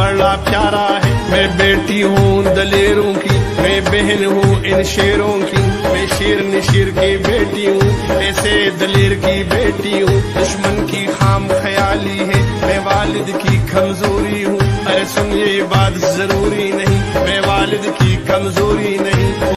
बड़ा प्यारा है। मैं बेटी हूँ दलेरों की, मैं बहन हूँ इन शेरों की। मैं शेर नशीर की बेटी हूँ, ऐसे दलेर की बेटी हूँ। दुश्मन की खाम ख्याली है, मैं वालिद की कमज़ोरी हूँ। अरे सुन, ये बात ज़रूरी नहीं। मैं वालिद की कमज़ोरी नहीं